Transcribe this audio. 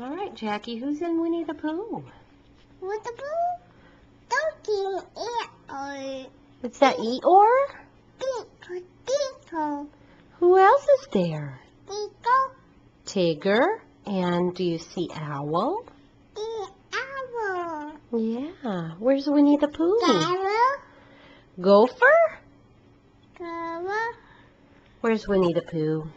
All right, Jackie, who's in Winnie the Pooh? Winnie the Pooh, Donkey and It's that Eeyore? Tinkle, tinkle, Who else is there? tinkle, Tigger. And do you see Owl? the owl. Yeah. Where's Winnie the Pooh? Gopher. Gopher? Gopher. Where's Winnie the Pooh?